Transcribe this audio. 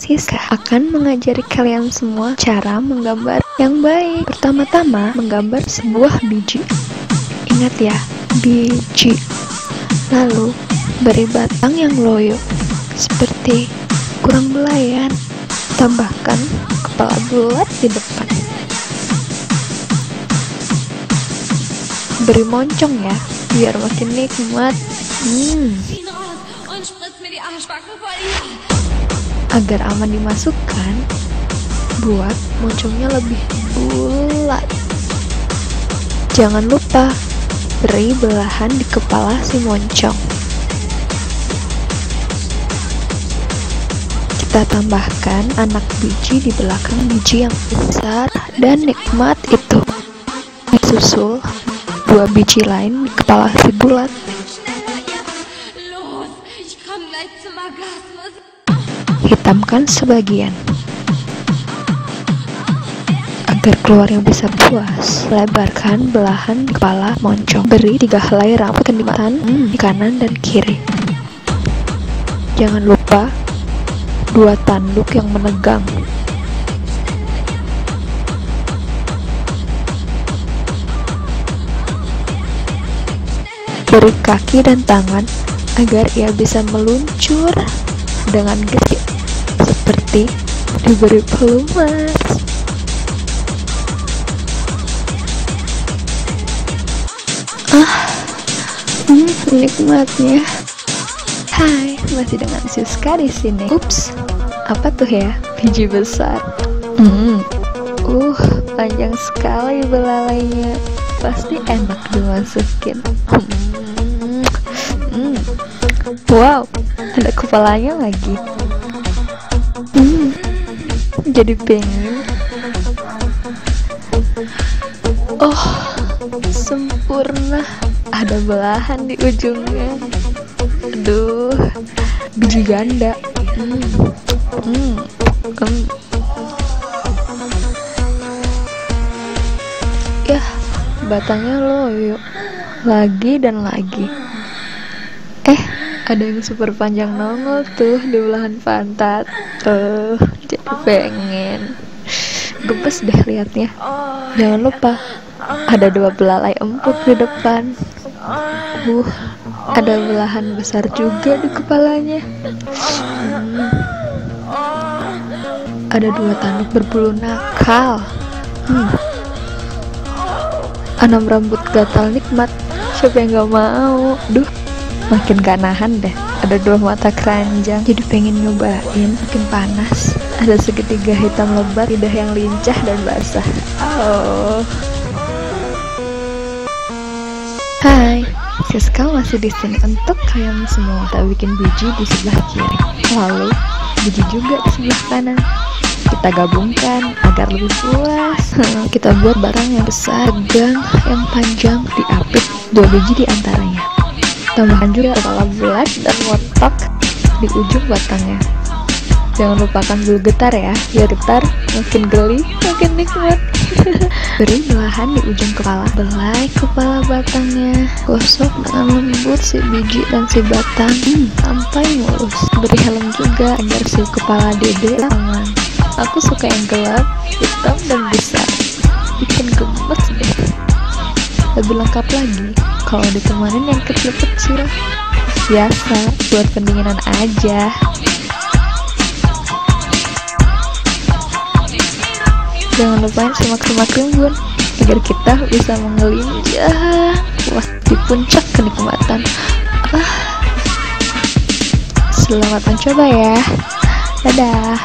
Siska akan mengajari kalian semua cara menggambar yang baik. Pertama-tama, menggambar sebuah biji. Ingat ya, biji. Lalu, beri batang yang loyo, seperti kurang belayan. Tambahkan kepala bulat di depan. Beri moncong ya, biar makin nikmat. Hmm. Agar aman dimasukkan, buat moncongnya lebih bulat. Jangan lupa beri belahan di kepala si moncong. Kita tambahkan anak biji di belakang biji yang besar dan nikmat itu. Disusul dua biji lain di kepala si bulat. Hitamkan sebagian agar keluarnya bisa puas. Lebarkan belahan kepala moncong. Beri tiga helai rambut kenikmatan hmm, di kanan dan kiri. Jangan lupa dua tanduk yang menegang. Beri kaki dan tangan agar ia bisa meluncur dengan gesit seperti diberi pelumas. Ah, hmm, nikmatnya. Hai, masih dengan Siska di sini. Ups, apa tuh ya? Biji besar. Hmm, uh, panjang sekali belalainya. Pasti enak dimasukin. Hmm, hmm. Wow, ada kepalanya lagi. Hmm, jadi pengen. Oh, sempurna. Ada belahan di ujungnya. Aduh, biji ganda. Hmm, hmm, hmm. Yah, batangnya loyo. Lagi dan lagi. Eh, ada yang super panjang nongol tuh di belahan pantat. Tuh, jadi pengen. Gemes deh liatnya. Jangan lupa, ada dua belalai empuk di depan. Uh, ada belahan besar juga di kepalanya. Hmm. Ada dua tanduk berbulu nakal. Hmm. Enam rambut gatal nikmat. Siapa yang gak mau? Duh, makin gak nahan deh ada dua mata keranjang. Jadi pengen nyobain makin panas. Ada segitiga hitam lebat lidah yang lincah dan basah. Oh. Hai Siska masih di sini untuk kalian semua kita bikin biji di sebelah kiri. Lalu biji juga di sebelah kanan. Kita gabungkan agar lebih puas. Kita buat barang yang besar tegang yang panjang diapit. Dua biji di antaranya tambahkan juga kepala bulat dan motok di ujung batangnya. Jangan lupakan bulu getar ya biar getar makin geli makin nikmat. Beri belahan di ujung kepala. Belai kepala batangnya. Gosok dengan lembut si biji dan si batang. Hmm, sampai mulus. Beri helm juga agar si kepala dede aman. Aku suka yang gelap hitam dan besar. Bikin gemes deh. Lebih lengkap lagi kalau ditemanin yang kecil-kecil. Biasa buat pendinginan aja. Jangan lupain semak-semak rimbun agar kita bisa mengelincah wah di puncak kenikmatan. Ah. selamat mencoba ya. Dadah